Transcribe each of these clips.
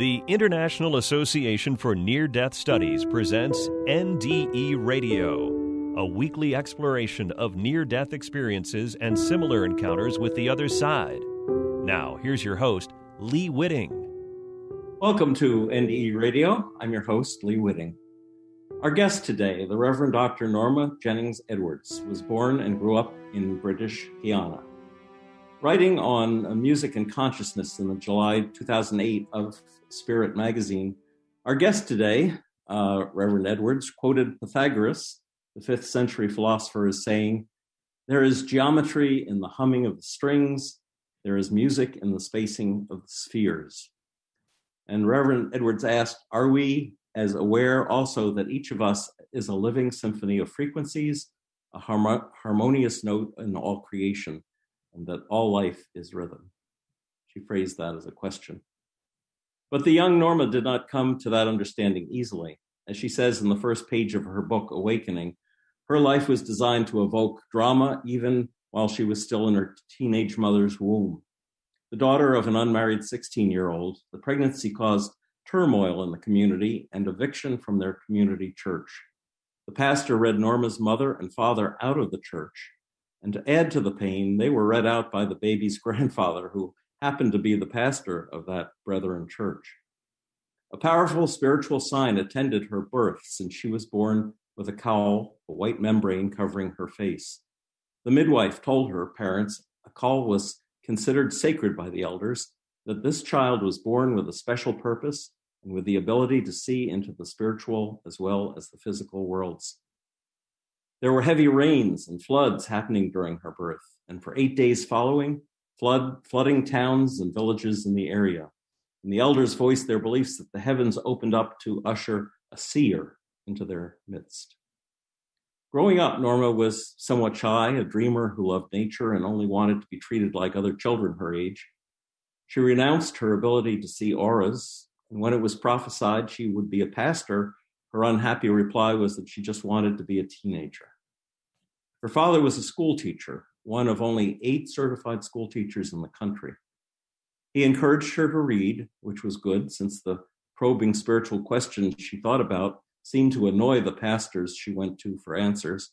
The International Association for Near Death Studies presents NDE Radio, a weekly exploration of near death experiences and similar encounters with the other side. Now, here's your host, Lee Witting. Welcome to NDE Radio. I'm your host, Lee Witting. Our guest today, the Reverend Dr. Norma Jennings Edwards, was born and grew up in British Guiana. Writing on music and consciousness in the July 2008 of Spirit magazine, our guest today, uh, Reverend Edwards, quoted Pythagoras, the fifth century philosopher, as saying, There is geometry in the humming of the strings, there is music in the spacing of the spheres. And Reverend Edwards asked, Are we as aware also that each of us is a living symphony of frequencies, a harmonious note in all creation? And that all life is rhythm. She phrased that as a question. But the young Norma did not come to that understanding easily. As she says in the first page of her book, Awakening, her life was designed to evoke drama even while she was still in her teenage mother's womb. The daughter of an unmarried 16 year old, the pregnancy caused turmoil in the community and eviction from their community church. The pastor read Norma's mother and father out of the church and to add to the pain, they were read out by the baby's grandfather, who happened to be the pastor of that Brethren church. A powerful spiritual sign attended her birth since she was born with a cowl, a white membrane covering her face. The midwife told her parents a caul was considered sacred by the elders, that this child was born with a special purpose and with the ability to see into the spiritual as well as the physical worlds. There were heavy rains and floods happening during her birth, and for eight days following, flood, flooding towns and villages in the area. And the elders voiced their beliefs that the heavens opened up to usher a seer into their midst. Growing up, Norma was somewhat shy, a dreamer who loved nature and only wanted to be treated like other children her age. She renounced her ability to see auras, and when it was prophesied she would be a pastor, her unhappy reply was that she just wanted to be a teenager. Her father was a school teacher, one of only eight certified school teachers in the country. He encouraged her to read, which was good since the probing spiritual questions she thought about seemed to annoy the pastors she went to for answers.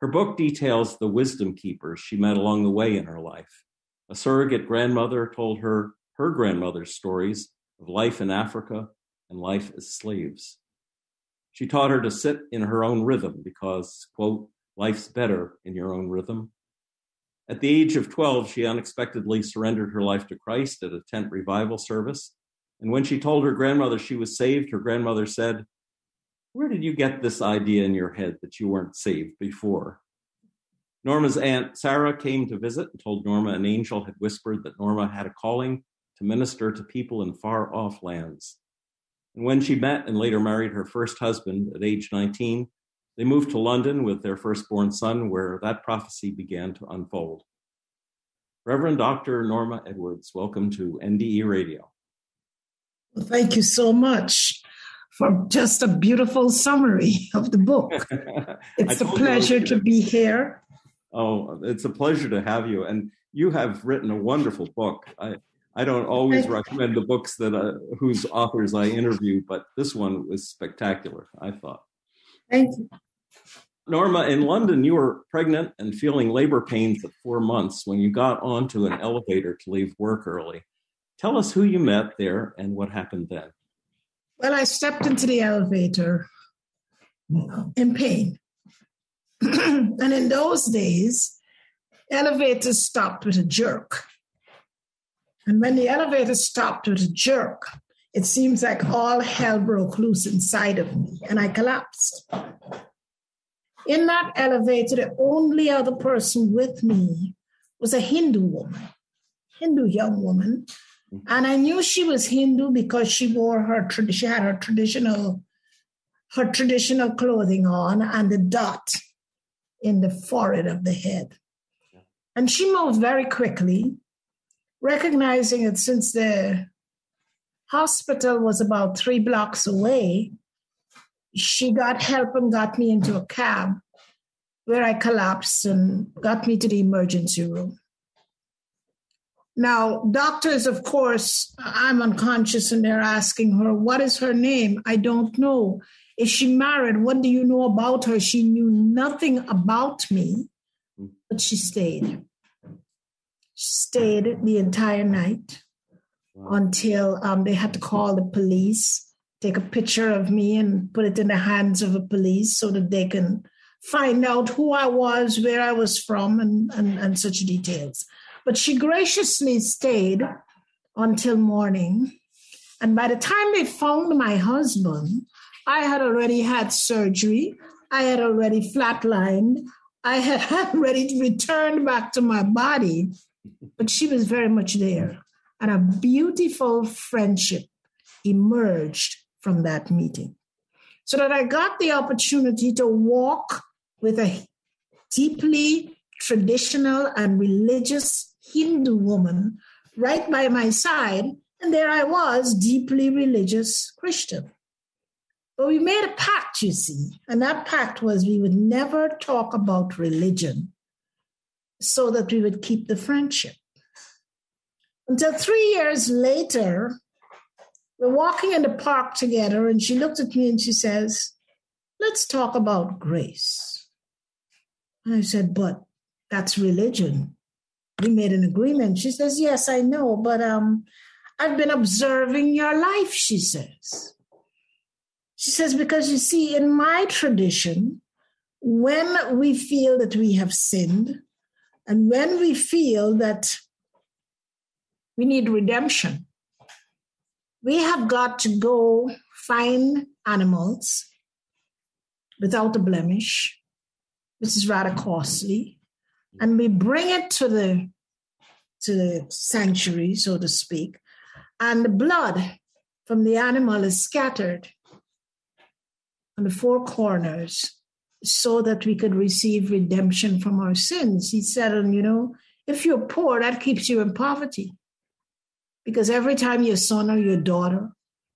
Her book details the wisdom keepers she met along the way in her life. A surrogate grandmother told her her grandmother's stories of life in Africa and life as slaves. She taught her to sit in her own rhythm because, quote, life's better in your own rhythm. At the age of 12, she unexpectedly surrendered her life to Christ at a tent revival service. And when she told her grandmother she was saved, her grandmother said, Where did you get this idea in your head that you weren't saved before? Norma's aunt Sarah came to visit and told Norma an angel had whispered that Norma had a calling to minister to people in far off lands. And when she met and later married her first husband at age 19, they moved to London with their firstborn son, where that prophecy began to unfold. Reverend Dr. Norma Edwards, welcome to NDE Radio. Well, thank you so much for just a beautiful summary of the book. It's a pleasure to be here. Oh, it's a pleasure to have you. And you have written a wonderful book. I, I don't always recommend the books that uh, whose authors I interview, but this one was spectacular. I thought. Thank you. Norma, in London, you were pregnant and feeling labor pains at four months when you got onto an elevator to leave work early. Tell us who you met there and what happened then. Well, I stepped into the elevator in pain. and in those days, elevators stopped with a jerk. And when the elevator stopped with a jerk, it seems like all hell broke loose inside of me and I collapsed. In that elevator, the only other person with me was a Hindu woman, Hindu young woman. And I knew she was Hindu because she wore her she had her traditional her traditional clothing on and the dot in the forehead of the head. And she moved very quickly recognizing that since the hospital was about three blocks away, she got help and got me into a cab where I collapsed and got me to the emergency room. Now, doctors, of course, I'm unconscious and they're asking her, What is her name? I don't know. Is she married? What do you know about her? She knew nothing about me, hmm. but she stayed. Stayed the entire night until um, they had to call the police, take a picture of me and put it in the hands of the police so that they can find out who I was, where I was from, and, and, and such details. But she graciously stayed until morning. And by the time they found my husband, I had already had surgery. I had already flatlined. I had already returned back to my body, but she was very much there. And a beautiful friendship emerged from that meeting. So that I got the opportunity to walk with a deeply traditional and religious Hindu woman right by my side. And there I was, deeply religious Christian. But we made a pact, you see, and that pact was we would never talk about religion so that we would keep the friendship. Until three years later, we're walking in the park together, and she looked at me and she says, Let's talk about grace. And I said, But that's religion. We made an agreement. She says, Yes, I know, but um, I've been observing your life, she says. She says, because you see, in my tradition, when we feel that we have sinned, and when we feel that we need redemption, we have got to go find animals without a blemish, which is rather costly, and we bring it to the to the sanctuary, so to speak, and the blood from the animal is scattered on the four corners so that we could receive redemption from our sins. He said, and you know, if you're poor, that keeps you in poverty. Because every time your son or your daughter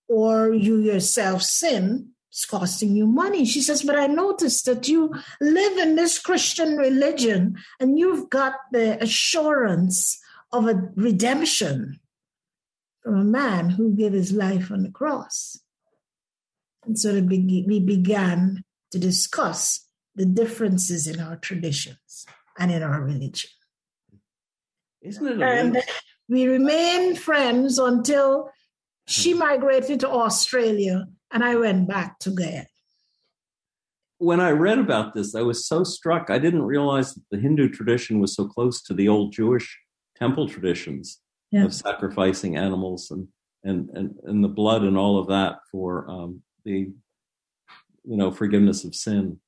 or you yourself sin, it's costing you money. She says, but I noticed that you live in this Christian religion and you've got the assurance of a redemption from a man who gave his life on the cross. And so we began to discuss the differences in our traditions and in our religion. Isn't it? And we remained friends until she hmm. migrated to Australia and I went back to Guyana. When I read about this, I was so struck. I didn't realize that the Hindu tradition was so close to the old Jewish temple traditions yeah. of sacrificing animals and, and, and, and the blood and all of that for um, the you know forgiveness of sin.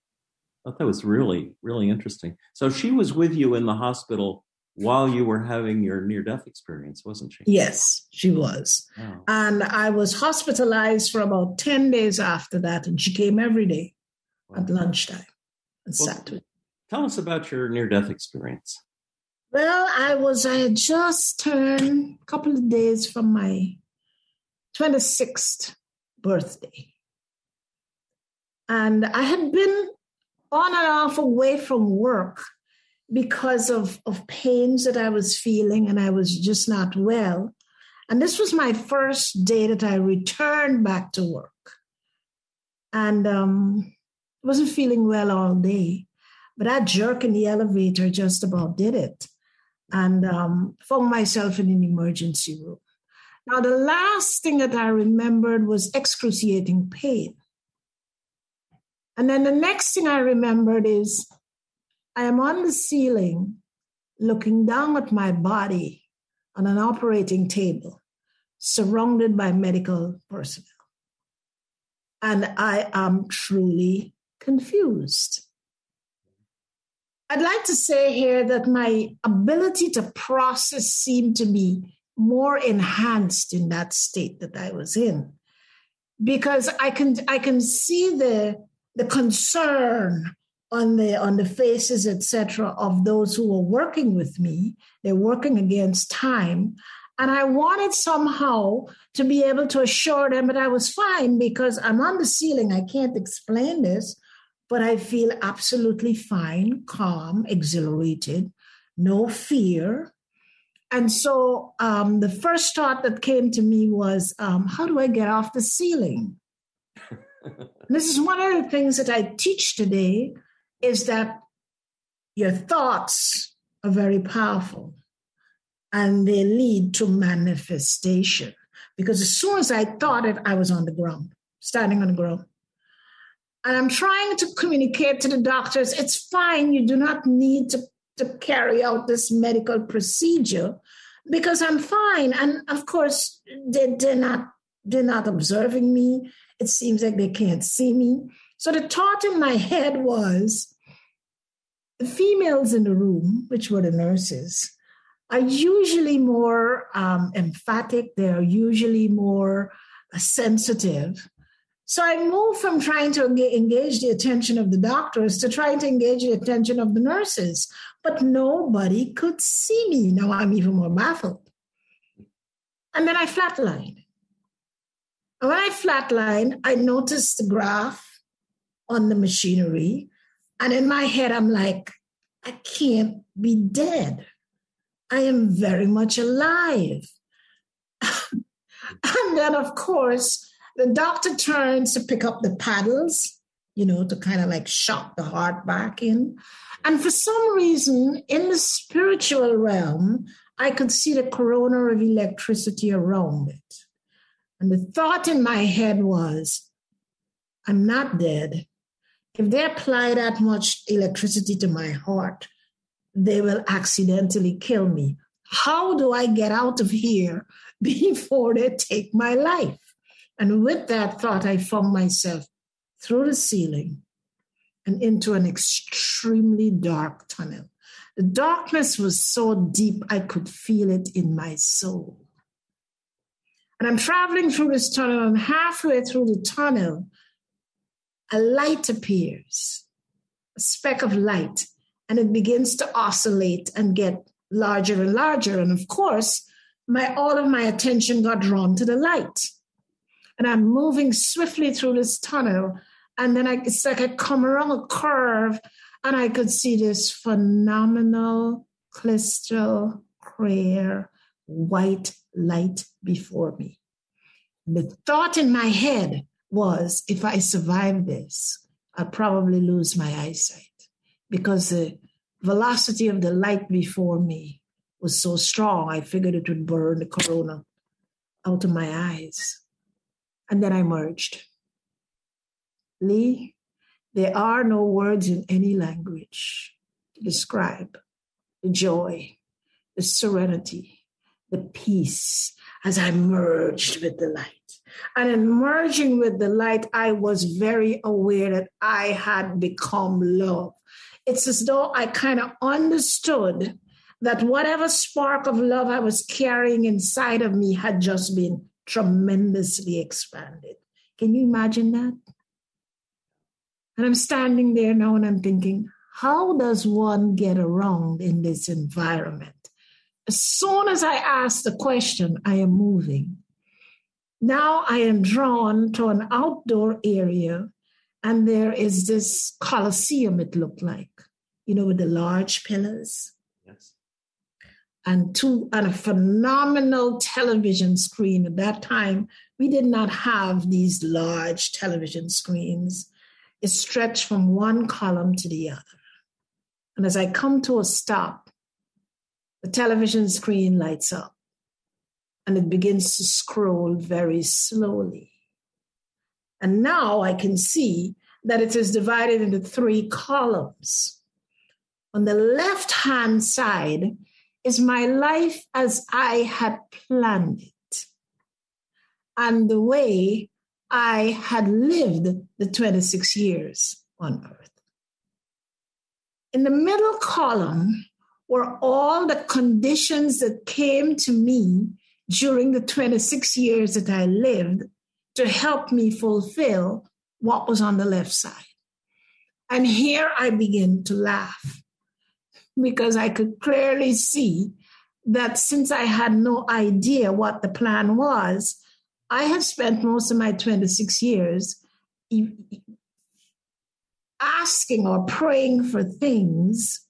I thought that was really really interesting. So she was with you in the hospital while you were having your near death experience, wasn't she? Yes, she was. Oh. And I was hospitalized for about 10 days after that, and she came every day wow. at lunchtime and well, sat with me. Tell us about your near death experience. Well, I was, I had just turned a couple of days from my 26th birthday. And I had been on and off away from work because of, of pains that I was feeling, and I was just not well. And this was my first day that I returned back to work. And um, wasn't feeling well all day, but that jerk in the elevator just about did it. And um, found myself in an emergency room. Now, the last thing that I remembered was excruciating pain. And then the next thing I remembered is I am on the ceiling looking down at my body on an operating table, surrounded by medical personnel. And I am truly confused. I'd like to say here that my ability to process seemed to be more enhanced in that state that I was in because I can I can see the the concern on the on the faces etc of those who were working with me. They're working against time. And i wanted somehow to be able to assure them that i was fine because i'm on the ceiling. I can't explain this but i feel absolutely fine calm exhilarated no fear. And so um, the first thought that came to me was, um, how do I get off the ceiling? this is one of the things that I teach today is that your thoughts are very powerful and they lead to manifestation. Because as soon as I thought it, I was on the ground, standing on the ground. And I'm trying to communicate to the doctors it's fine, you do not need to, to carry out this medical procedure because I'm fine. And of course, they, they're not they're not observing me. It seems like they can't see me. So the thought in my head was the females in the room, which were the nurses, are usually more um, emphatic. They're usually more uh, sensitive. So I moved from trying to engage the attention of the doctors to trying to engage the attention of the nurses, but nobody could see me. Now I'm even more baffled. And then I flatlined. And when I flatlined, I noticed the graph on the machinery. And in my head, I'm like, I can't be dead. I am very much alive. and then, of course, the doctor turns to pick up the paddles, you know, to kind of like shock the heart back in. And for some reason, in the spiritual realm, I could see the corona of electricity around it. And the thought in my head was, I'm not dead. If they apply that much electricity to my heart, they will accidentally kill me. How do I get out of here before they take my life? And with that thought, I found myself through the ceiling and into an extremely dark tunnel. The darkness was so deep, I could feel it in my soul. And I'm traveling through this tunnel, I'm halfway through the tunnel. A light appears, a speck of light, and it begins to oscillate and get larger and larger. And of course, my all of my attention got drawn to the light and I'm moving swiftly through this tunnel. And then I, it's like I come around a curve and I could see this phenomenal crystal clear white light before me. The thought in my head was if I survive this, I'll probably lose my eyesight because the velocity of the light before me was so strong, I figured it would burn the corona out of my eyes and then I merged. Lee, there are no words in any language to describe the joy, the serenity, the peace as I merged with the light. And in merging with the light, I was very aware that I had become love. It's as though I kind of understood that whatever spark of love I was carrying inside of me had just been tremendously expanded. Can you imagine that? And I'm standing there now and I'm thinking, how does one get around in this environment? As soon as I ask the question, I am moving. Now I am drawn to an outdoor area, and there is this coliseum, it looked like, you know, with the large pillars Yes. and two and a phenomenal television screen. At that time, we did not have these large television screens. It stretched from one column to the other. And as I come to a stop, the television screen lights up and it begins to scroll very slowly. And now I can see that it is divided into three columns. On the left hand side is my life as I had planned it and the way I had lived the 26 years on earth. In the middle column were all the conditions that came to me during the 26 years that I lived to help me fulfill what was on the left side. And here I begin to laugh because I could clearly see that since I had no idea what the plan was, I had spent most of my 26 years asking or praying for things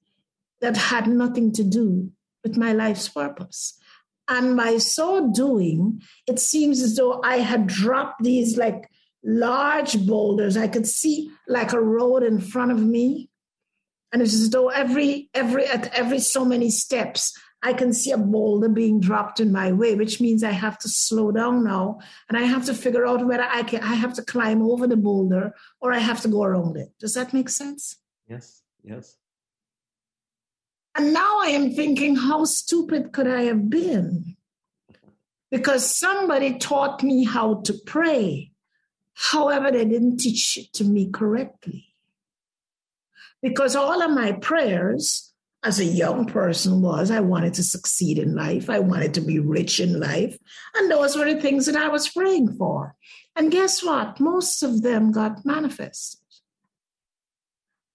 that had nothing to do with my life's purpose. And by so doing, it seems as though I had dropped these like large boulders. I could see like a road in front of me. And it's as though every every at every so many steps, I can see a boulder being dropped in my way, which means I have to slow down now and I have to figure out whether I can I have to climb over the boulder or I have to go around it. Does that make sense? Yes, yes. And now I am thinking, how stupid could I have been? Because somebody taught me how to pray. However, they didn't teach it to me correctly. Because all of my prayers as a young person was I wanted to succeed in life, I wanted to be rich in life. And those were the things that I was praying for. And guess what? Most of them got manifested.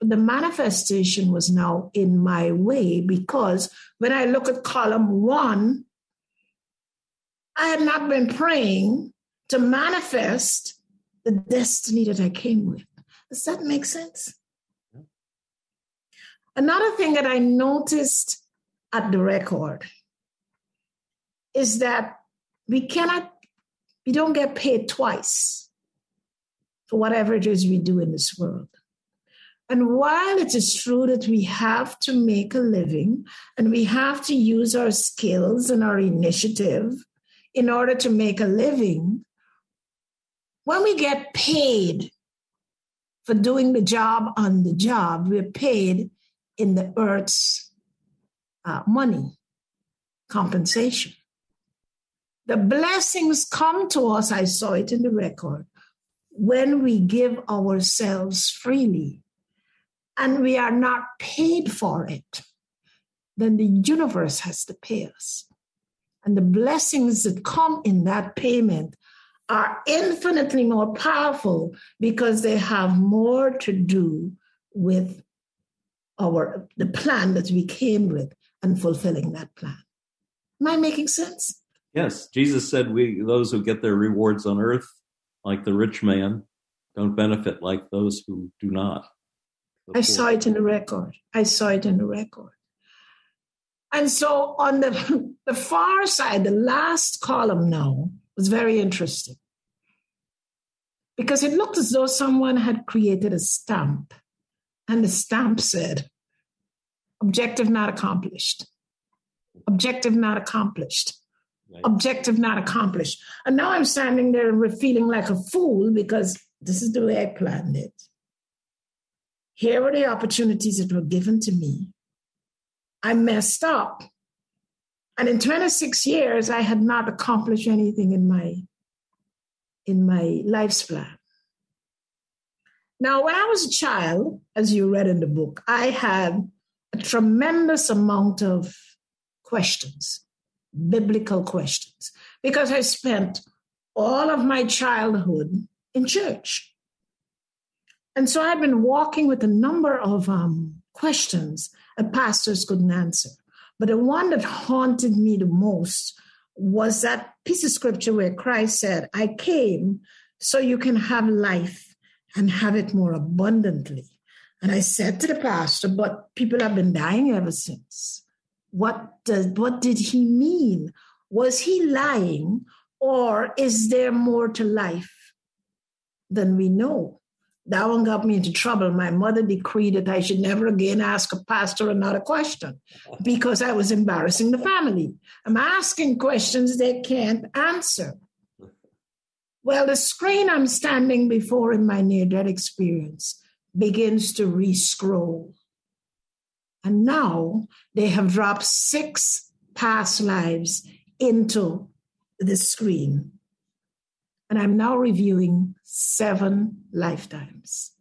The manifestation was now in my way because when I look at column one, I had not been praying to manifest the destiny that I came with. Does that make sense? Another thing that I noticed at the record is that we cannot, we don't get paid twice for whatever it is we do in this world. And while it is true that we have to make a living and we have to use our skills and our initiative in order to make a living, when we get paid for doing the job on the job, we're paid in the earth's uh, money compensation. The blessings come to us, I saw it in the record, when we give ourselves freely and we are not paid for it, then the universe has to pay us. And the blessings that come in that payment are infinitely more powerful because they have more to do with our the plan that we came with and fulfilling that plan. Am I making sense? Yes. Jesus said we those who get their rewards on earth, like the rich man, don't benefit like those who do not. I saw it in the record. I saw it in the record. And so on the, the far side, the last column now was very interesting because it looked as though someone had created a stamp, and the stamp said, Objective not accomplished. Objective not accomplished. Objective not accomplished. And now I'm standing there feeling like a fool because this is the way I planned it. Here were the opportunities that were given to me. I messed up. And in 26 years, I had not accomplished anything in my in my life's plan. Now, when I was a child, as you read in the book, I had a tremendous amount of questions, biblical questions, because I spent all of my childhood in church. And so I'd been walking with a number of um, questions that pastors couldn't answer. But the one that haunted me the most was that piece of scripture where Christ said, I came so you can have life and have it more abundantly. And I said to the pastor, but people have been dying ever since. What does what did he mean? Was he lying, or is there more to life than we know? That one got me into trouble. My mother decreed that I should never again ask a pastor another question because I was embarrassing the family. I'm asking questions they can't answer. Well, the screen I'm standing before in my near death experience begins to re-scroll. And now they have dropped six past lives into the screen. And I'm now reviewing seven lifetimes.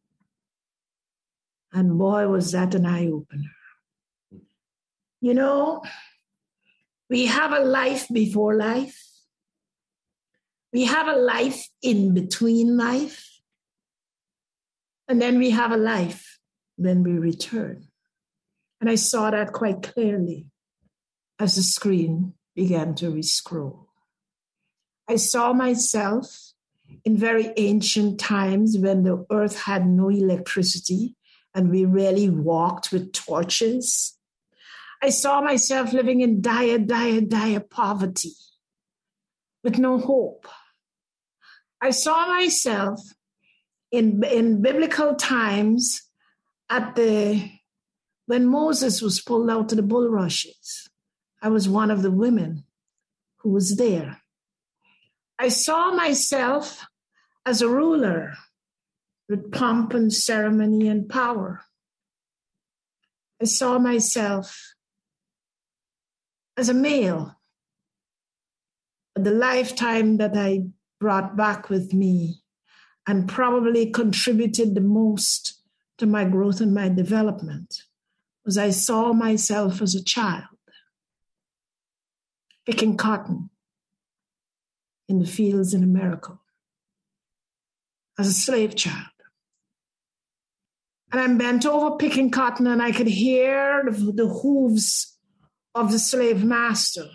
And boy, was that an eye opener. You know, we have a life before life, we have a life in between life, and then we have a life when we return. And I saw that quite clearly as the screen began to rescroll. I saw myself in very ancient times when the earth had no electricity and we really walked with torches. I saw myself living in dire, dire, dire poverty with no hope. I saw myself in, in biblical times at the when Moses was pulled out to the bulrushes. I was one of the women who was there. I saw myself as a ruler with pomp and ceremony and power. I saw myself as a male. The lifetime that I brought back with me and probably contributed the most to my growth and my development was I saw myself as a child picking cotton in the fields in America as a slave child. And I'm bent over picking cotton, and I could hear the, the hooves of the slave master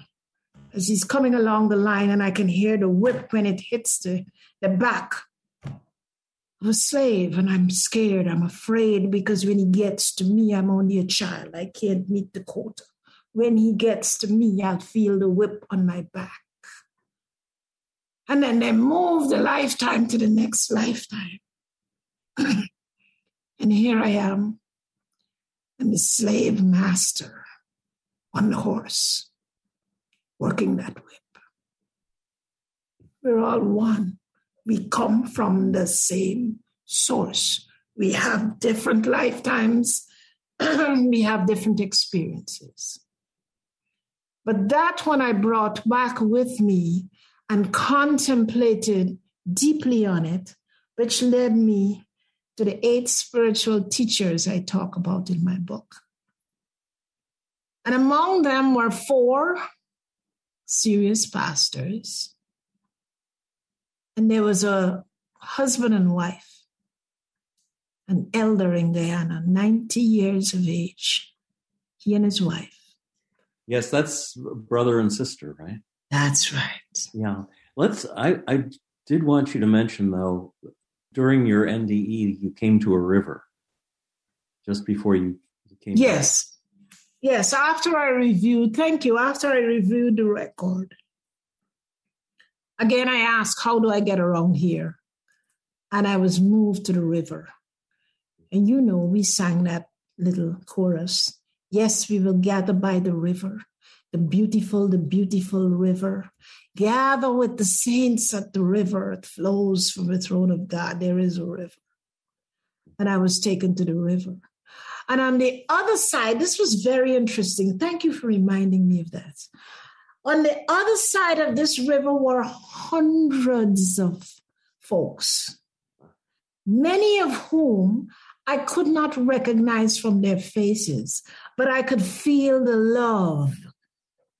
as he's coming along the line, and I can hear the whip when it hits the, the back of a slave. And I'm scared, I'm afraid, because when he gets to me, I'm only a child. I can't meet the quota. When he gets to me, I'll feel the whip on my back. And then they move the lifetime to the next lifetime. And here I am, and the slave master on the horse, working that whip. We're all one. We come from the same source. We have different lifetimes, we have different experiences. But that one I brought back with me and contemplated deeply on it, which led me to the eight spiritual teachers I talk about in my book. And among them were four serious pastors. And there was a husband and wife, an elder in Guyana, 90 years of age, he and his wife. Yes, that's brother and sister, right? That's right. Yeah. Let's I, I did want you to mention though during your NDE, you came to a river just before you came. Yes. Back. Yes. After I reviewed, thank you. After I reviewed the record, again, I asked, How do I get around here? And I was moved to the river. And you know, we sang that little chorus. Yes, we will gather by the river, the beautiful, the beautiful river. Gather with the saints at the river. It flows from the throne of God. There is a river. And I was taken to the river. And on the other side, this was very interesting. Thank you for reminding me of that. On the other side of this river were hundreds of folks, many of whom I could not recognize from their faces, but I could feel the love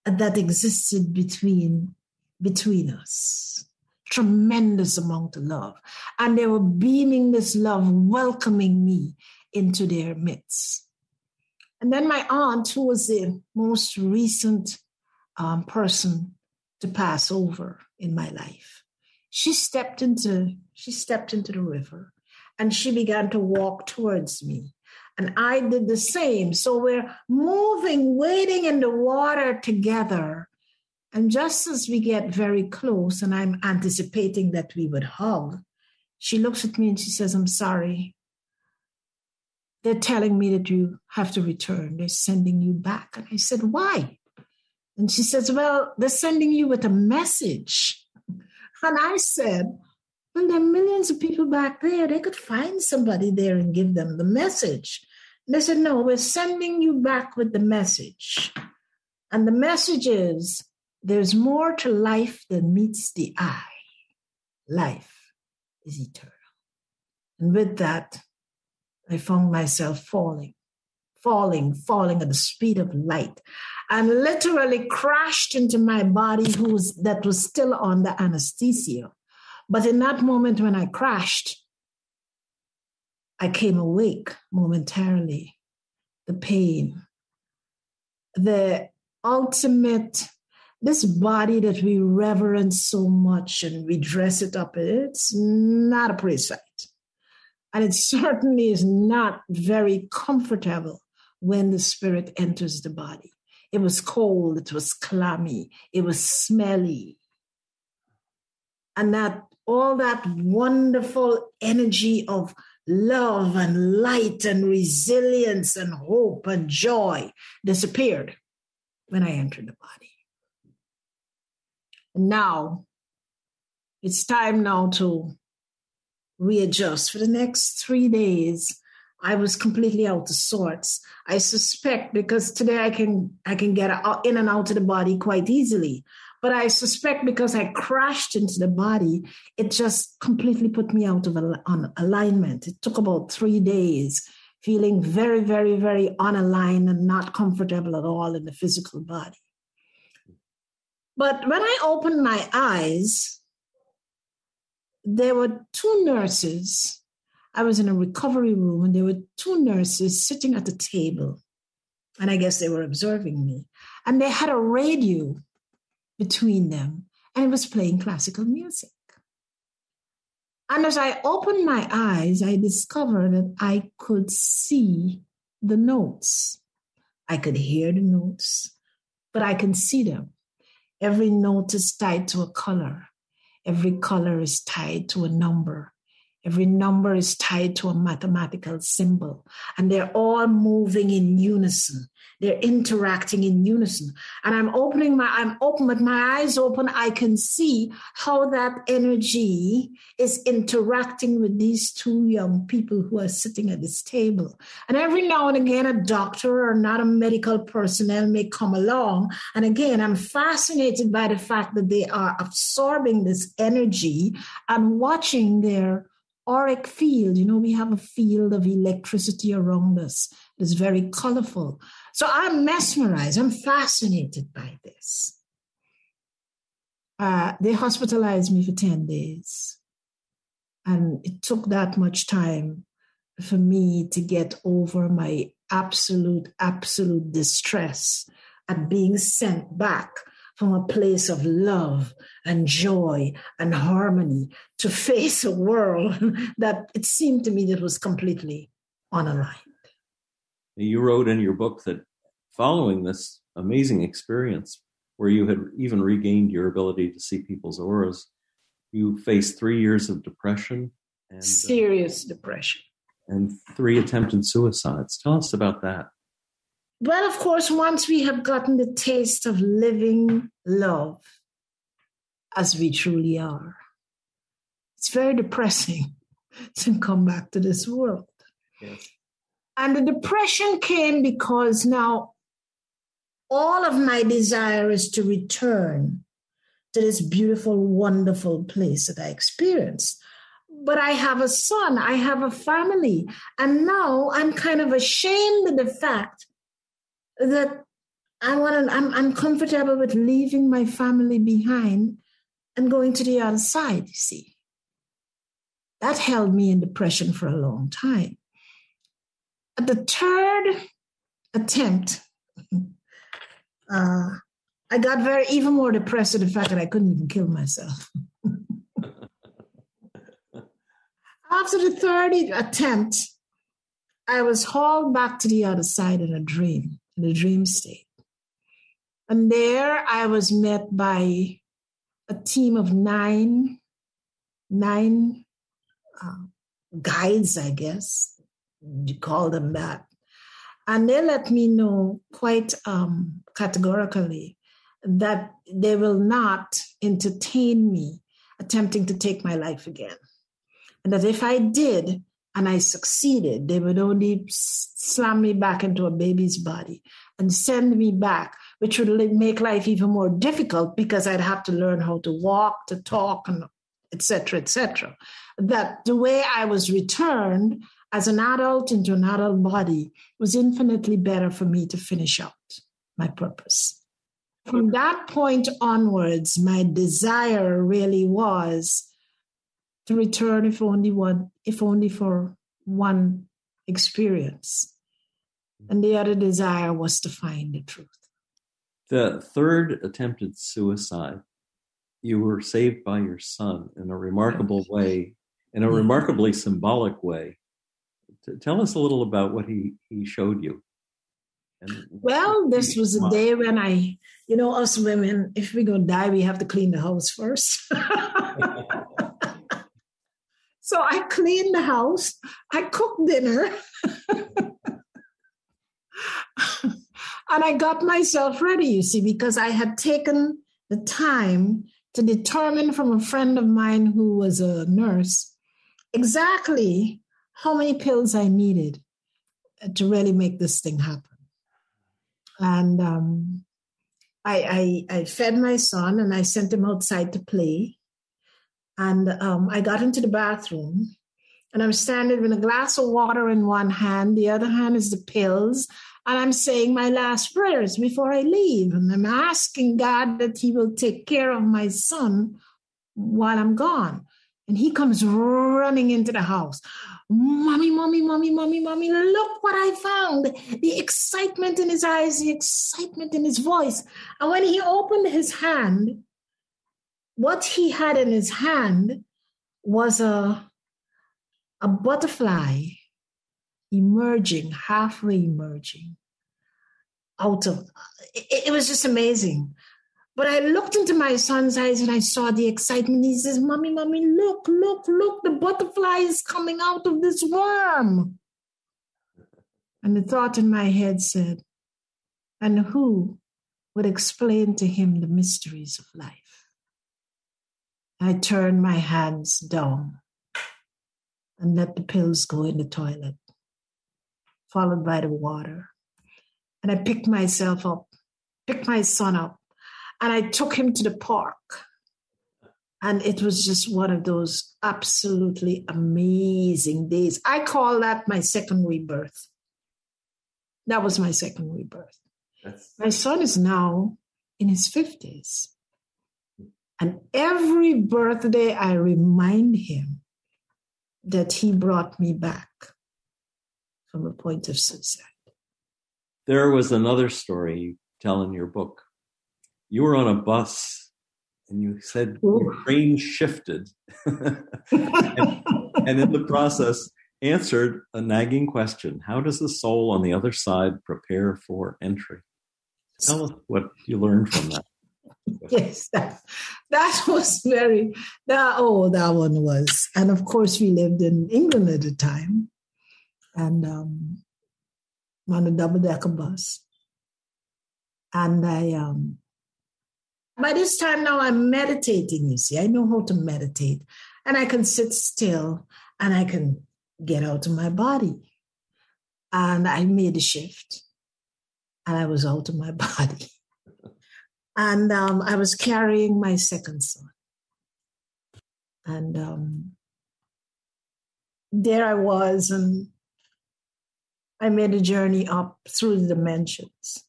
that existed between between us. Tremendous amount of love. And they were beaming this love, welcoming me into their midst. And then my aunt, who was the most recent um, person to pass over in my life, she stepped into she stepped into the river and she began to walk towards me. And I did the same. So we're moving, wading in the water together. And just as we get very close, and I'm anticipating that we would hug, she looks at me and she says, I'm sorry. They're telling me that you have to return. They're sending you back. And I said, Why? And she says, Well, they're sending you with a message. And I said, Well, there are millions of people back there. They could find somebody there and give them the message. And they said, No, we're sending you back with the message. And the message is there's more to life than meets the eye. Life is eternal. And with that, I found myself falling, falling, falling at the speed of light, and literally crashed into my body, who was, that was still under anesthesia. But in that moment when I crashed, I came awake momentarily. The pain, the ultimate this body that we reverence so much and we dress it up, it's not a pretty sight. And it certainly is not very comfortable when the spirit enters the body. It was cold, it was clammy, it was smelly. And that all that wonderful energy of love and light and resilience and hope and joy disappeared when I entered the body. Now it's time now to readjust. For the next three days, I was completely out of sorts. I suspect because today I can I can get out, in and out of the body quite easily. But I suspect because I crashed into the body, it just completely put me out of on alignment. It took about three days, feeling very, very, very unaligned and not comfortable at all in the physical body. But when I opened my eyes, there were two nurses. I was in a recovery room, and there were two nurses sitting at a table. And I guess they were observing me. And they had a radio between them, and was playing classical music. And as I opened my eyes, I discovered that I could see the notes. I could hear the notes, but I can see them. Every note is tied to a color. Every color is tied to a number. Every number is tied to a mathematical symbol, and they're all moving in unison. They're interacting in unison. And I'm opening my, I'm open, with my eyes open, I can see how that energy is interacting with these two young people who are sitting at this table. And every now and again, a doctor or not a medical personnel may come along. And again, I'm fascinated by the fact that they are absorbing this energy and watching their auric field. You know, we have a field of electricity around us that's very colorful. So I'm mesmerized, I'm fascinated by this. Uh, they hospitalized me for 10 days. And it took that much time for me to get over my absolute, absolute distress at being sent back from a place of love and joy and harmony to face a world that it seemed to me that was completely unaligned. You wrote in your book that following this amazing experience, where you had even regained your ability to see people's auras, you faced three years of depression and uh, serious uh, depression and three attempted suicides. Tell us about that. Well, of course, once we have gotten the taste of living love as we truly are, it's very depressing to come back to this world. Yes. And the depression came because now all of my desire is to return to this beautiful, wonderful place that I experienced. But I have a son, I have a family, and now I'm kind of ashamed of the fact that I want to, I'm, I'm comfortable with leaving my family behind and going to the other side, you see. That held me in depression for a long time. At the third attempt, uh, I got very even more depressed at the fact that I couldn't even kill myself. After the third attempt, I was hauled back to the other side in a dream the dream state. And there I was met by a team of nine, nine uh, guides, I guess. You call them that. And they let me know quite um, categorically that they will not entertain me attempting to take my life again. And that if I did, and I succeeded, they would only slam me back into a baby's body and send me back, which would make life even more difficult because I'd have to learn how to walk, to talk, and etc. etc. That the way I was returned as an adult into an adult body was infinitely better for me to finish out my purpose. From that point onwards, my desire really was to return if only one if only for one experience. And the other desire was to find the truth. The third attempted suicide. You were saved by your son in a remarkable way in a remarkably symbolic way. Tell us a little about what he he showed you. Well, this was a day when I, you know, us women, if we're gonna die, we have to clean the house first. so I cleaned the house, I cooked dinner, and I got myself ready, you see, because I had taken the time to determine from a friend of mine who was a nurse exactly how many pills I needed to really make this thing happen. And um, I, I, I fed my son and I sent him outside to play. And um, I got into the bathroom and I'm standing with a glass of water in one hand, the other hand is the pills. And I'm saying my last prayers before I leave. And I'm asking God that He will take care of my son while I'm gone. And he comes running into the house. Mommy, mommy, mommy, mommy, mommy, look what I found. The excitement in his eyes, the excitement in his voice. And when he opened his hand, what he had in his hand was a, a butterfly emerging, halfway emerging out of it, it was just amazing. But I looked into my son's eyes and I saw the excitement. He says, Mommy, Mommy, look, look, look, the butterfly is coming out of this worm. And the thought in my head said, And who would explain to him the mysteries of life? I turned my hands down and let the pills go in the toilet, followed by the water. And I picked myself up, picked my son up, and I took him to the park. And it was just one of those absolutely amazing days. I call that my second rebirth. That was my second rebirth. That's, My son is now in his 50s. And every birthday, I remind him that he brought me back from a point of suicide. there was another story you tell in your book. You were on a bus and you said your brain shifted. and, and in the process, answered a nagging question How does the soul on the other side prepare for entry? Tell us what you learned from that. yes, that, that was very that oh that one was, and of course we lived in England at the time, and um, on a double decker bus, and I um, by this time now I'm meditating. You see, I know how to meditate, and I can sit still and I can get out of my body, and I made a shift, and I was out of my body and um, I was carrying my second son. And um, there I was, and I made a journey up through the dimensions.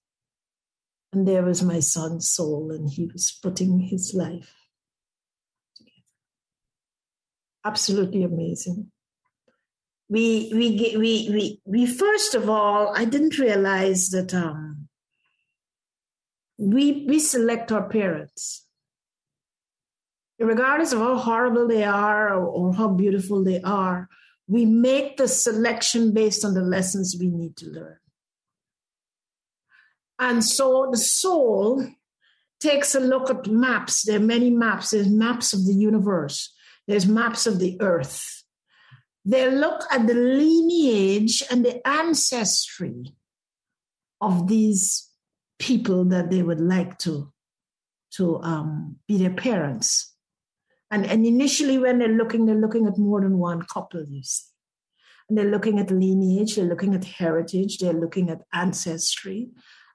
And there was my son's soul, and he was putting his life together. Absolutely amazing. We we we we we first of all, I didn't realize that um, we we select our parents. Regardless of how horrible they are or, or how beautiful they are we make the selection based on the lessons we need to learn. And so the soul takes a look at maps. There are many maps. There's maps of the universe. There's maps of the earth. They look at the lineage and the ancestry of these people that they would like to to um, be their parents. And, and initially, when they're looking, they're looking at more than one couple, you see. And they're looking at lineage, they're looking at heritage, they're looking at ancestry,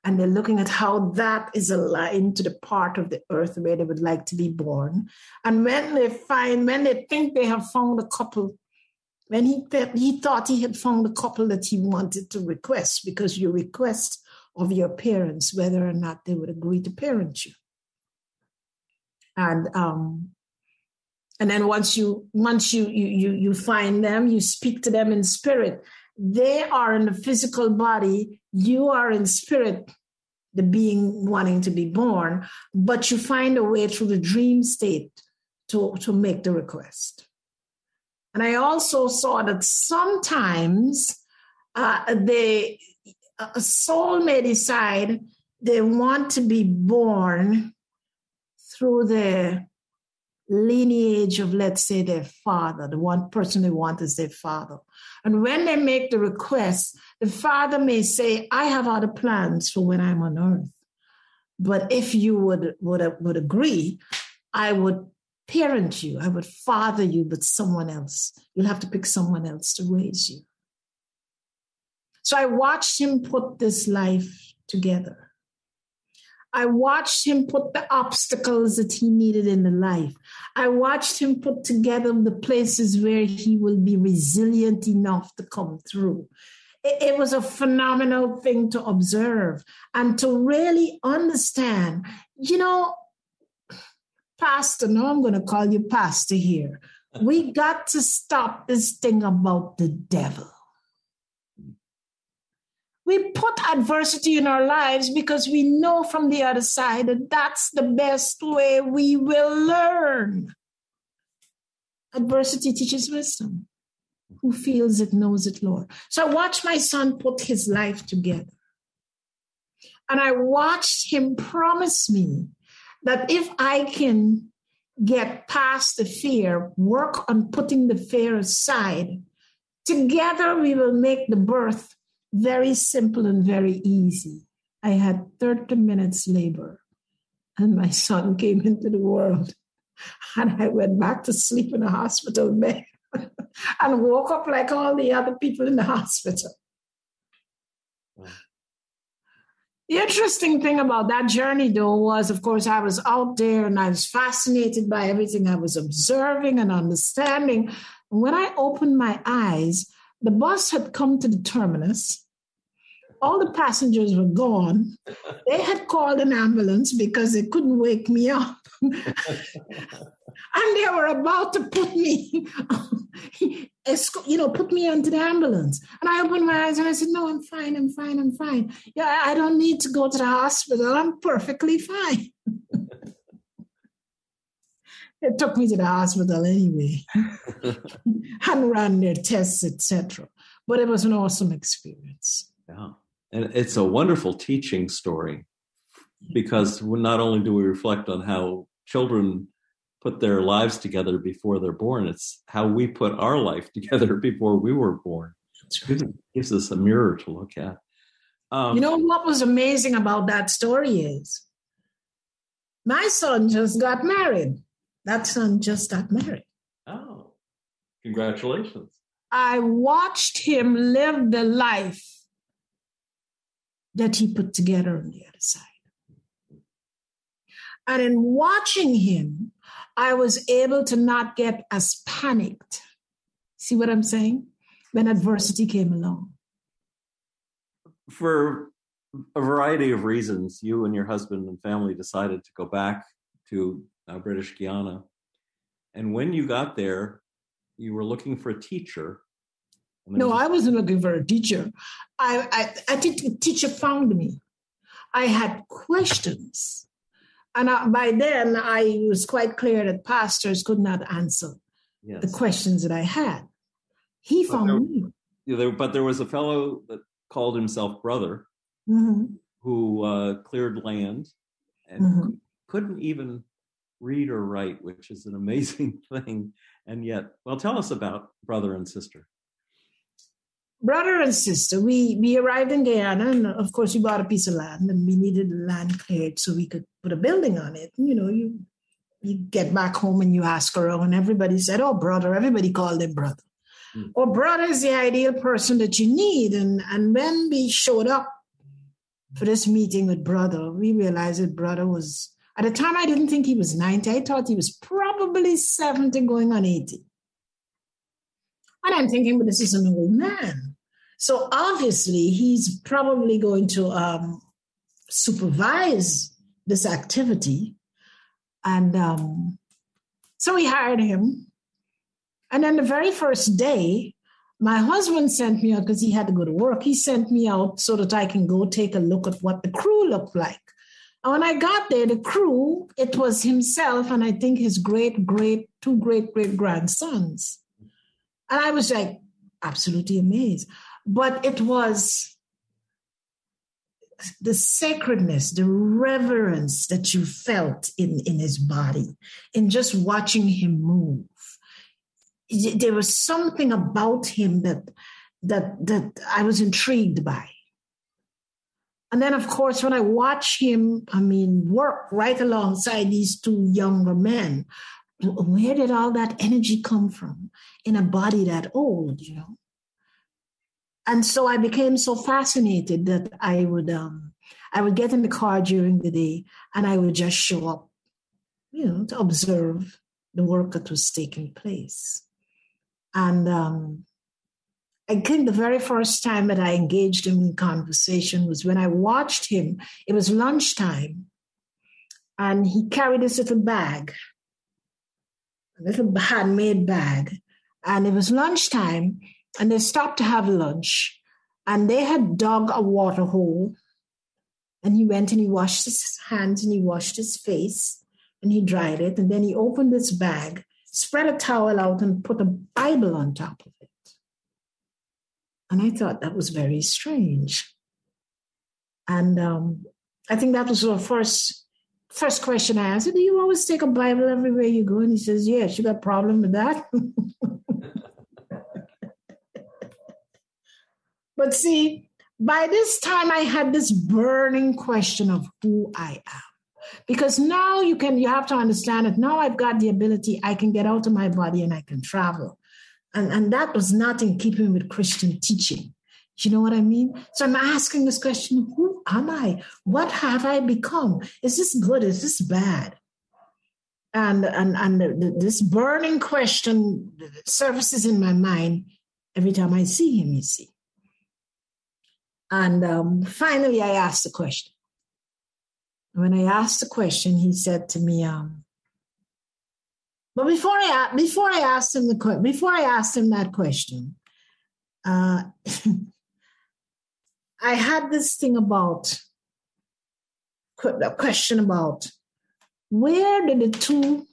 and they're looking at how that is aligned to the part of the earth where they would like to be born. And when they find, when they think they have found a couple, when he, he thought he had found a couple that he wanted to request, because you request of your parents whether or not they would agree to parent you. And um and then once you once you you you, you find them you speak to them in spirit they are in the physical body you are in spirit the being wanting to be born but you find a way through the dream state to to make the request. And i also saw that sometimes uh, they a soul may decide they want to be born through the lineage of, let's say, their father, the one person they want is their father. And when they make the request, the father may say, I have other plans for when I'm on earth. But if you would, would, would agree, I would parent you, I would father you, but someone else. You'll have to pick someone else to raise you. So I watched him put this life together. I watched him put the obstacles that he needed in the life. I watched him put together the places where he will be resilient enough to come through. It, it was a phenomenal thing to observe and to really understand. You know, Pastor, no, I'm going to call you Pastor here. We got to stop this thing about the devil. We put adversity in our lives because we know from the other side that that's the best way we will learn. Adversity teaches wisdom. Who feels it knows it, Lord. So I watched my son put his life together. And I watched him promise me that if I can get past the fear, work on putting the fear aside, together we will make the birth very simple and very easy. I had 30 minutes labor, and my son came into the world. And I went back to sleep in a hospital bed and woke up like all the other people in the hospital. The interesting thing about that journey, though, was of course, I was out there and I was fascinated by everything I was observing and understanding. When I opened my eyes, the bus had come to the terminus. All the passengers were gone. They had called an ambulance because they couldn't wake me up. and they were about to put me, you know, put me onto the ambulance. And I opened my eyes and I said, No, I'm fine, I'm fine, I'm fine. Yeah, I don't need to go to the hospital. I'm perfectly fine. It took me to the hospital anyway and ran their tests, etc. But it was an awesome experience. Yeah. And it's a wonderful teaching story because not only do we reflect on how children put their lives together before they're born, it's how we put our life together before we were born. It gives us a mirror to look at. Um, you know what was amazing about that story is my son just got married that son just got married. Oh, congratulations. I watched him live the life that he put together on the other side. And in watching him, I was able to not get as panicked. See what I'm saying? When adversity came along. For a variety of reasons, you and your husband and family decided to go back to uh, British Guiana. And when you got there, you were looking for a teacher. No, I wasn't looking for a teacher. I, I, I think a teacher found me. I had questions. And I, by then, I was quite clear that pastors could not answer yes. the questions that I had. He but found there, me. There, but there was a fellow that called himself brother mm-hmm. who uh, cleared land and mm-hmm. couldn't even read or write, which is an amazing thing. And yet, well, tell us about brother and sister. Brother and sister, we we arrived in Guyana, and of course, we bought a piece of land, and we needed land cleared so we could put a building on it. You know, you you get back home and you ask around, and everybody said, "Oh, brother." Everybody called him brother. Mm. Or brother is the ideal person that you need. And and when we showed up for this meeting with brother, we realized that brother was at the time, I didn't think he was 90. I thought he was probably 70 going on 80. And I'm thinking, but this is an old man. So obviously, he's probably going to um, supervise this activity. And um, so we hired him. And then the very first day, my husband sent me out because he had to go to work. He sent me out so that I can go take a look at what the crew looked like. And when I got there, the crew, it was himself and I think his great, great, two great, great grandsons. And I was like absolutely amazed. But it was the sacredness, the reverence that you felt in, in his body, in just watching him move. There was something about him that that that I was intrigued by. And then, of course, when I watch him, I mean, work right alongside these two younger men, where did all that energy come from in a body that old, you know? And so I became so fascinated that I would um, I would get in the car during the day and I would just show up, you know, to observe the work that was taking place. And um, I think the very first time that I engaged him in conversation was when I watched him. It was lunchtime, and he carried this little bag, a little handmade bag, and it was lunchtime, and they stopped to have lunch, and they had dug a water hole, and he went and he washed his hands and he washed his face, and he dried it, and then he opened this bag, spread a towel out, and put a Bible on top of it and I thought that was very strange. And um, I think that was the first first question I asked. Do you always take a Bible everywhere you go? And he says, Yes, you got a problem with that? but see, by this time I had this burning question of who I am. Because now you can you have to understand that now I've got the ability, I can get out of my body and I can travel. And, and that was not in keeping with Christian teaching. You know what I mean? So I'm asking this question Who am I? What have I become? Is this good? Is this bad? And, and, and this burning question surfaces in my mind every time I see him, you see. And um, finally, I asked the question. When I asked the question, he said to me, um, but before I before I asked him the before I asked him that question, uh, I had this thing about a question about where did the two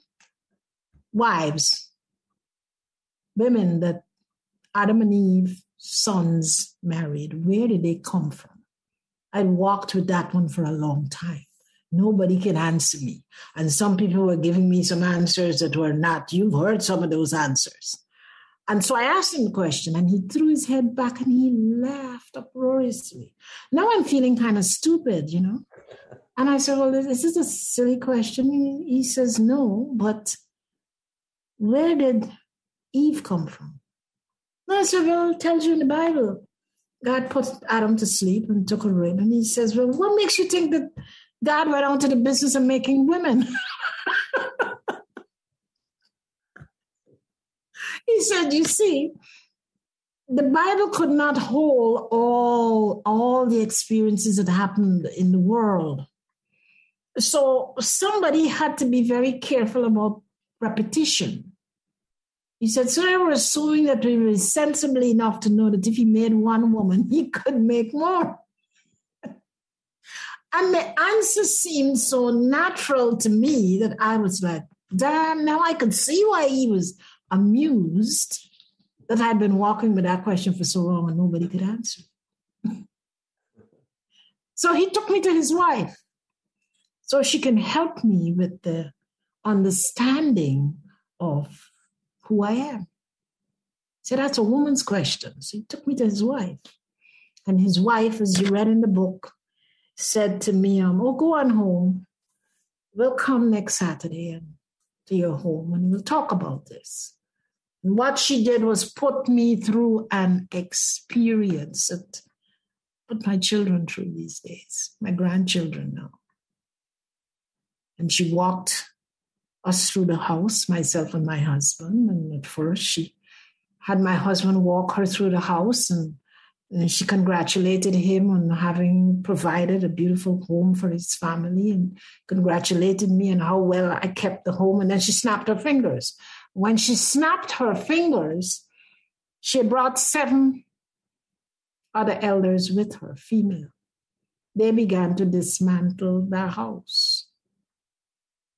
wives, women that Adam and Eve sons married, where did they come from? I walked with that one for a long time. Nobody can answer me. And some people were giving me some answers that were not. You've heard some of those answers. And so I asked him the question, and he threw his head back and he laughed uproariously. Now I'm feeling kind of stupid, you know? And I said, Well, this is a silly question. He says, No, but where did Eve come from? And I said, Well, it tells you in the Bible. God put Adam to sleep and took a rib. And he says, Well, what makes you think that God went on to the business of making women. he said, You see, the Bible could not hold all, all the experiences that happened in the world. So somebody had to be very careful about repetition. He said, so they were assuming that we were sensible enough to know that if he made one woman, he could make more. And the answer seemed so natural to me that I was like, damn, now I could see why he was amused that I'd been walking with that question for so long and nobody could answer. so he took me to his wife so she can help me with the understanding of who I am. So that's a woman's question. So he took me to his wife. And his wife, as you read in the book, said to me, um, oh, go on home. We'll come next Saturday and to your home and we'll talk about this. And what she did was put me through an experience that put my children through these days, my grandchildren now. And she walked us through the house, myself and my husband. And at first, she had my husband walk her through the house and and she congratulated him on having provided a beautiful home for his family and congratulated me on how well I kept the home. And then she snapped her fingers. When she snapped her fingers, she brought seven other elders with her, female. They began to dismantle their house.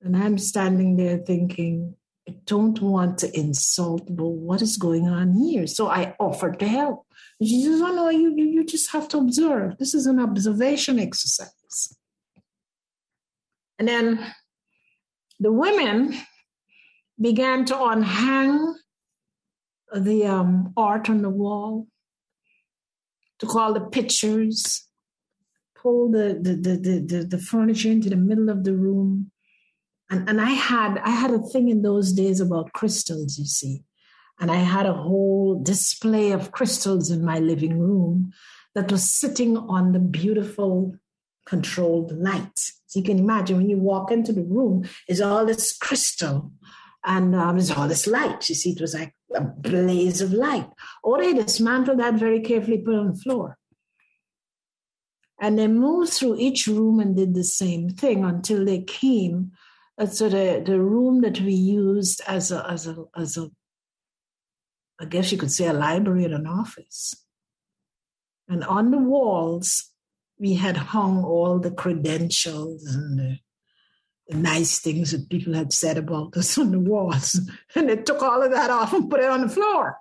And I'm standing there thinking, I don't want to insult, but what is going on here? So I offered to help. And she says, Oh no, you, you, you just have to observe. This is an observation exercise. And then the women began to unhang the um, art on the wall, to call the pictures, pull the, the, the, the, the furniture into the middle of the room. And, and I had I had a thing in those days about crystals, you see. And I had a whole display of crystals in my living room that was sitting on the beautiful controlled light. So you can imagine when you walk into the room, is all this crystal and um, there's all this light. You see, it was like a blaze of light. Or they dismantled that very carefully, put on the floor. And they moved through each room and did the same thing until they came uh, to the, the room that we used as a, as a, as a, I guess you could say a library and an office. And on the walls, we had hung all the credentials and the, the nice things that people had said about us on the walls. And they took all of that off and put it on the floor.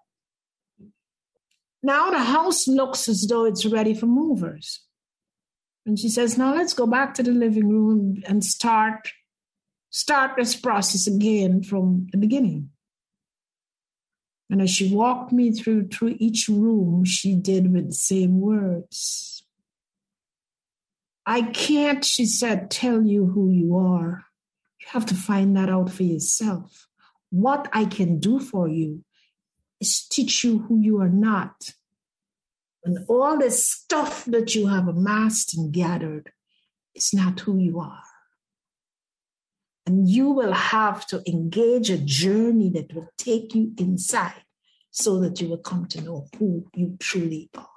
Now the house looks as though it's ready for movers. And she says, now let's go back to the living room and start start this process again from the beginning. And as she walked me through through each room, she did with the same words. I can't, she said, tell you who you are. You have to find that out for yourself. What I can do for you is teach you who you are not and all the stuff that you have amassed and gathered is not who you are. And you will have to engage a journey that will take you inside so that you will come to know who you truly are.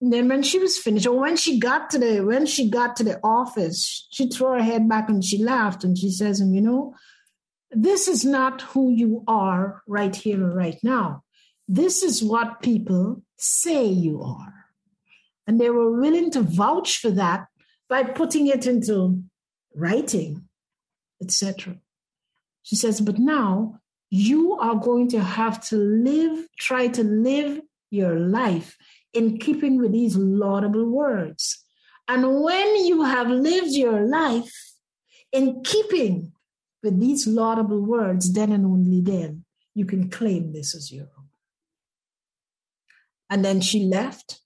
And then when she was finished, or when she got to the when she got to the office, she threw her head back and she laughed and she says, and you know, this is not who you are right here right now. This is what people say you are. And they were willing to vouch for that by putting it into writing, etc. She says, but now you are going to have to live, try to live your life in keeping with these laudable words. And when you have lived your life in keeping with these laudable words, then and only then you can claim this as your own. And then she left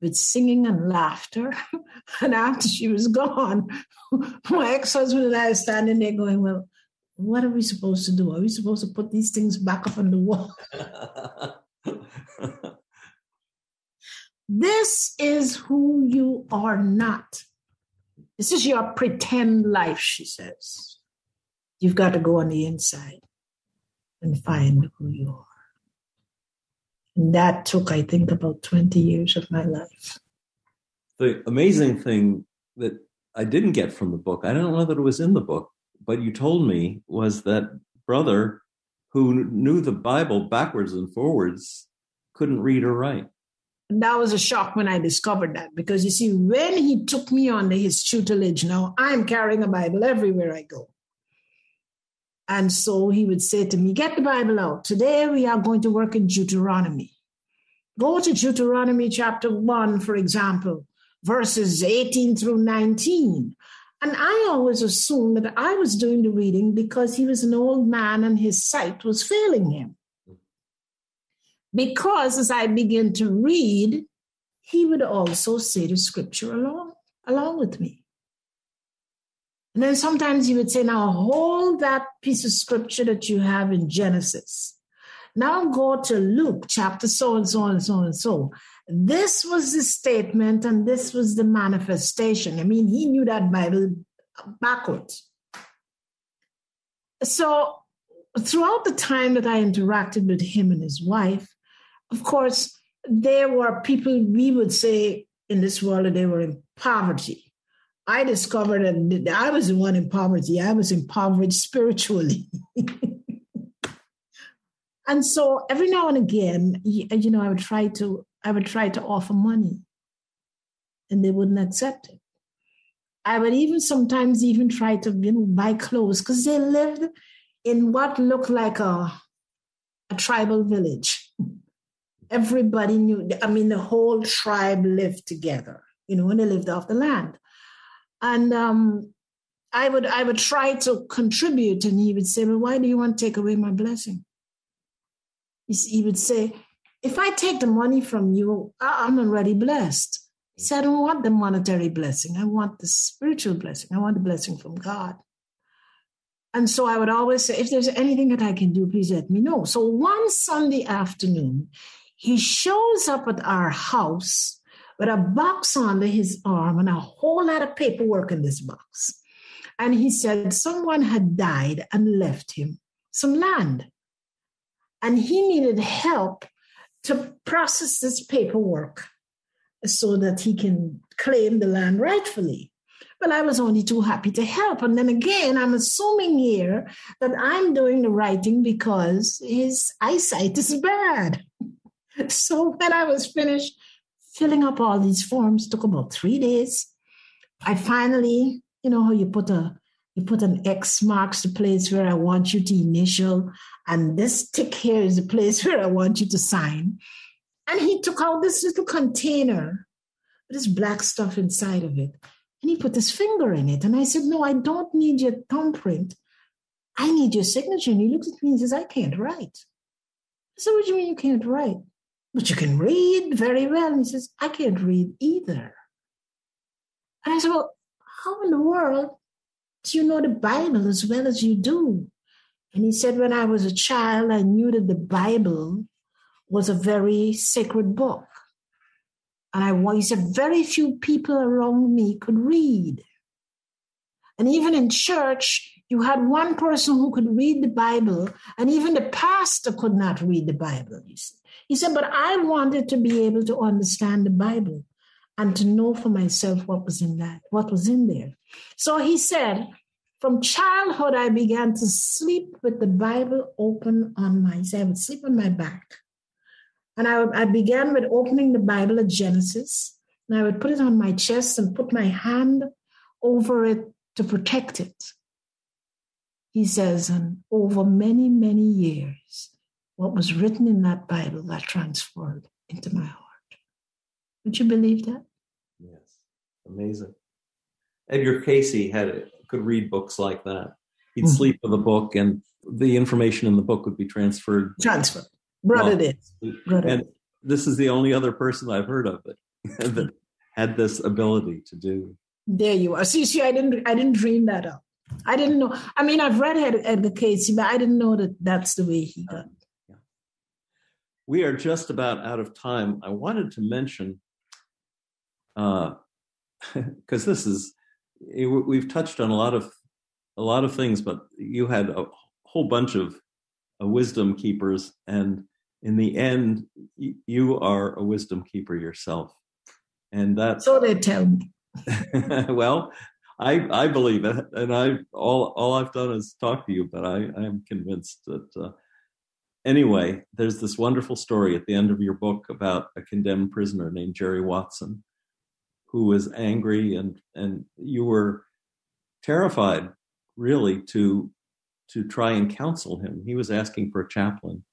with singing and laughter. and after she was gone, my ex husband and I are standing there going, Well, what are we supposed to do? Are we supposed to put these things back up on the wall? this is who you are not. This is your pretend life, she says. You've got to go on the inside and find who you are. And that took, I think, about 20 years of my life. The amazing thing that I didn't get from the book, I don't know that it was in the book, but you told me was that brother who knew the Bible backwards and forwards couldn't read or write. And that was a shock when I discovered that because you see, when he took me under his tutelage, now I'm carrying a Bible everywhere I go. And so he would say to me, Get the Bible out. Today we are going to work in Deuteronomy. Go to Deuteronomy chapter 1, for example, verses 18 through 19. And I always assumed that I was doing the reading because he was an old man and his sight was failing him. Because as I began to read, he would also say the scripture along, along with me. And then sometimes you would say, now hold that piece of scripture that you have in Genesis. Now go to Luke chapter so and so and so and so. This was the statement and this was the manifestation. I mean, he knew that Bible backwards. So throughout the time that I interacted with him and his wife, of course, there were people we would say in this world that they were in poverty I discovered that I was the one in poverty. I was impoverished spiritually. and so every now and again, you know, I would try to I would try to offer money, and they wouldn't accept it. I would even sometimes even try to you know buy clothes because they lived in what looked like a, a tribal village. Everybody knew, I mean, the whole tribe lived together, you know, and they lived off the land. And um, I would I would try to contribute, and he would say, Well, why do you want to take away my blessing? He would say, If I take the money from you, I'm already blessed. He said, I don't want the monetary blessing. I want the spiritual blessing. I want the blessing from God. And so I would always say, if there's anything that I can do, please let me know. So one Sunday afternoon, he shows up at our house with a box under his arm and a whole lot of paperwork in this box. And he said someone had died and left him some land. And he needed help to process this paperwork so that he can claim the land rightfully. Well, I was only too happy to help. And then again, I'm assuming here that I'm doing the writing because his eyesight is bad. So when I was finished filling up all these forms, took about three days. I finally, you know how you put a you put an X marks the place where I want you to initial, and this tick here is the place where I want you to sign. And he took out this little container this black stuff inside of it. And he put his finger in it. And I said, No, I don't need your thumbprint. I need your signature. And he looked at me and says, I can't write. I said, What do you mean you can't write? But you can read very well. And he says, I can't read either. And I said, Well, how in the world do you know the Bible as well as you do? And he said, When I was a child, I knew that the Bible was a very sacred book. And I he said, very few people around me could read. And even in church, you had one person who could read the Bible, and even the pastor could not read the Bible. He said, but I wanted to be able to understand the Bible and to know for myself what was in that, what was in there. So he said, from childhood, I began to sleep with the Bible open on my, I would sleep on my back. And I, I began with opening the Bible at Genesis, and I would put it on my chest and put my hand over it to protect it. He says, and over many, many years, what was written in that Bible that transferred into my heart. Would you believe that? Yes, amazing. Edgar Cayce had could read books like that. He'd mm-hmm. sleep with a book, and the information in the book would be transferred. Transferred. Brought well, it in. Brought and it. this is the only other person I've heard of that had this ability to do. There you are. See, see, I didn't, I didn't dream that up. I didn't know. I mean, I've read Edgar Cayce, but I didn't know that that's the way he got. Yeah. We are just about out of time. I wanted to mention, because uh, this is, we've touched on a lot of, a lot of things, but you had a whole bunch of uh, wisdom keepers, and in the end, you are a wisdom keeper yourself, and that's so they tell me. well, I I believe it, and I all all I've done is talk to you, but I I am convinced that. Uh, anyway, there's this wonderful story at the end of your book about a condemned prisoner named Jerry Watson, who was angry, and and you were terrified, really, to to try and counsel him. He was asking for a chaplain,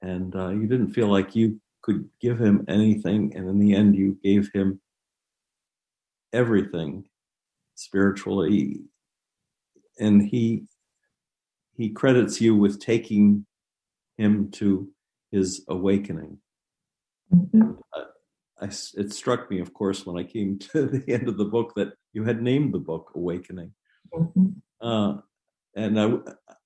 and uh, you didn't feel like you could give him anything, and in the end, you gave him everything spiritually, and he he credits you with taking him to his awakening. Mm-hmm. I, I, it struck me, of course, when I came to the end of the book that you had named the book "Awakening." Mm-hmm. Uh, and I,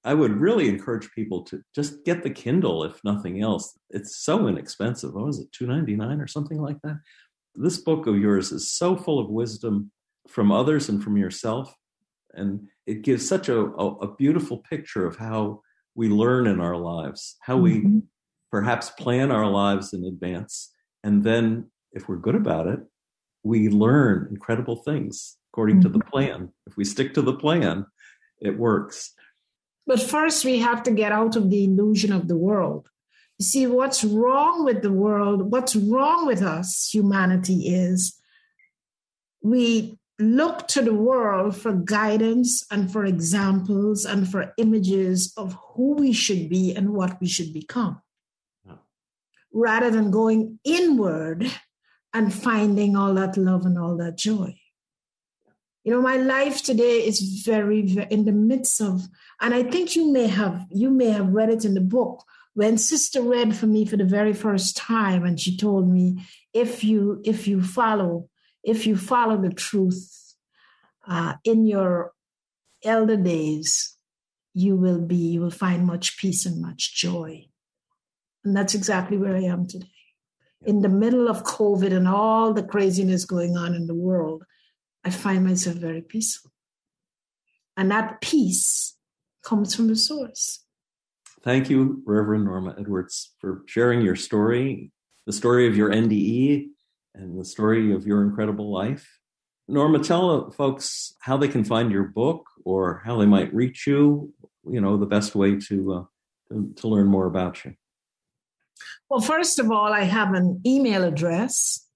I would really encourage people to just get the Kindle, if nothing else. It's so inexpensive. What was it, two ninety nine or something like that? This book of yours is so full of wisdom from others and from yourself, and it gives such a, a, a beautiful picture of how we learn in our lives, how we mm-hmm. perhaps plan our lives in advance, and then if we're good about it, we learn incredible things according mm-hmm. to the mm-hmm. plan. If we stick to the plan, it works. But first, we have to get out of the illusion of the world. You see, what's wrong with the world, what's wrong with us, humanity, is we look to the world for guidance and for examples and for images of who we should be and what we should become, rather than going inward and finding all that love and all that joy. You know, my life today is very, very in the midst of, and I think you may have you may have read it in the book. When sister read for me for the very first time and she told me if you if you follow if you follow the truth uh, in your elder days, you will be, you will find much peace and much joy. And that's exactly where I am today. In the middle of COVID and all the craziness going on in the world, I find myself very peaceful. And that peace comes from the source. Thank you, Reverend Norma Edwards, for sharing your story, the story of your NDE, and the story of your incredible life. Norma, tell folks how they can find your book or how they might reach you. You know, the best way to uh, to, to learn more about you. Well, first of all, I have an email address,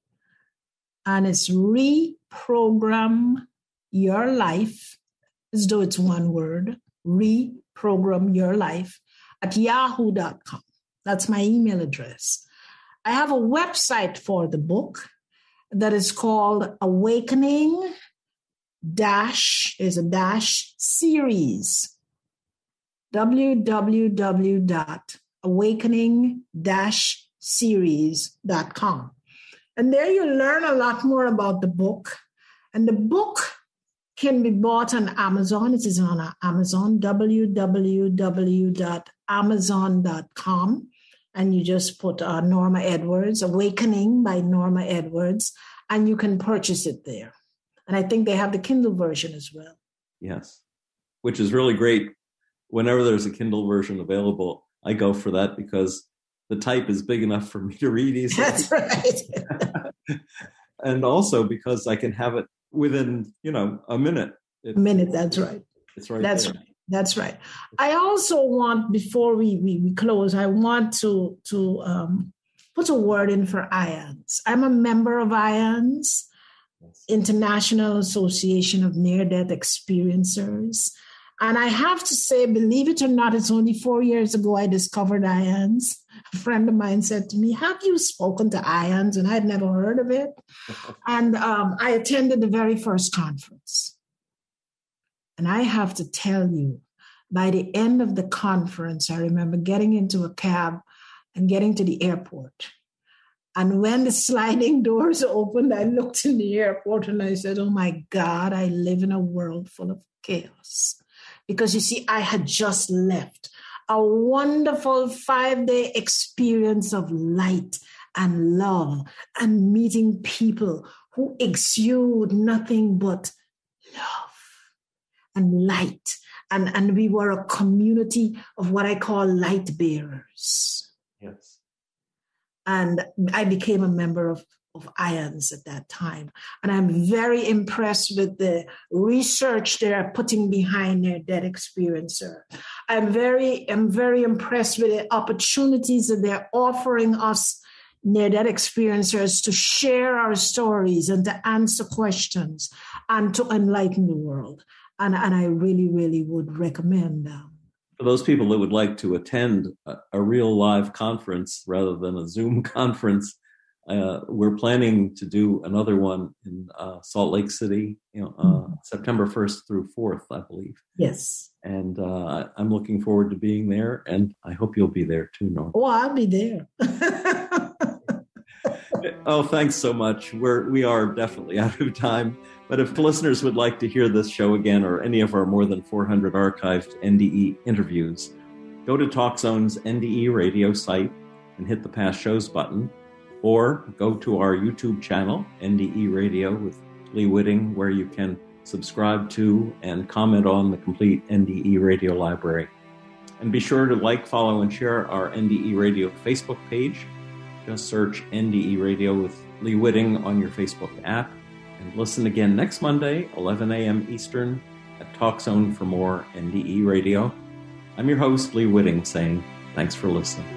and it's reprogram your life, as though it's one word, reprogram your life at yahoo.com. That's my email address. I have a website for the book that is called Awakening Dash, is a dash series. www.awakening-series.com. And there you learn a lot more about the book. And the book can be bought on Amazon. It is on Amazon, www.amazon.com and you just put uh, Norma Edwards, Awakening by Norma Edwards, and you can purchase it there. And I think they have the Kindle version as well. Yes, which is really great. Whenever there's a Kindle version available, I go for that because the type is big enough for me to read easily. That's right. and also because I can have it within, you know, a minute. It, a minute, that's right. It's right. That's there. right. That's right. I also want, before we, we, we close, I want to to um, put a word in for IANDS. I'm a member of IANDS, International Association of Near Death Experiencers. And I have to say, believe it or not, it's only four years ago I discovered IANDS. A friend of mine said to me, Have you spoken to IANDS? And I had never heard of it. and um, I attended the very first conference. And I have to tell you, by the end of the conference, I remember getting into a cab and getting to the airport. And when the sliding doors opened, I looked in the airport and I said, Oh my God, I live in a world full of chaos. Because you see, I had just left a wonderful five day experience of light and love and meeting people who exude nothing but love and light. And, and we were a community of what I call light bearers. Yes. And I became a member of, of IANDS at that time. And I'm very impressed with the research they're putting behind their dead experiencer. I'm very, I'm very impressed with the opportunities that they're offering us near death experiencers to share our stories and to answer questions and to enlighten the world and and I really really would recommend them. For those people that would like to attend a, a real live conference rather than a Zoom conference, uh, we're planning to do another one in uh, Salt Lake City, you know, uh, mm-hmm. September 1st through 4th, I believe. Yes. And uh, I'm looking forward to being there, and I hope you'll be there too, Norm. Oh, I'll be there. oh, thanks so much. We're we are definitely out of time. But if listeners would like to hear this show again or any of our more than 400 archived NDE interviews, go to TalkZone's NDE radio site and hit the past shows button, or go to our YouTube channel, NDE Radio with Lee Witting, where you can subscribe to and comment on the complete NDE radio library. And be sure to like, follow, and share our NDE Radio Facebook page. Just search NDE Radio with Lee Witting on your Facebook app and listen again next Monday, 11 a.m. Eastern, at TalkZone for more NDE Radio. I'm your host, Lee Witting, saying thanks for listening.